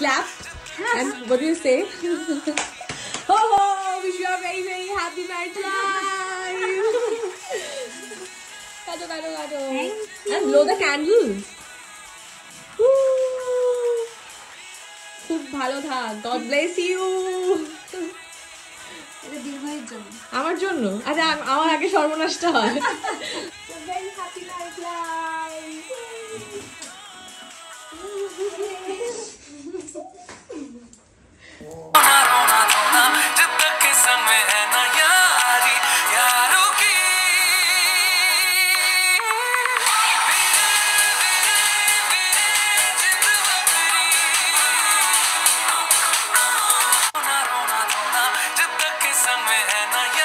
clap. And what do you say? ho ho! Wish you a very very happy married life. Kado, kado. And blow the candles. Woo! খুব ভালো থাক god bless you আমার জন্য আচ্ছা আম- আমার আগে সর্বনাশটা হয় ভেরি হ্যাপি ম্যারেজ লাইফ में है ना ये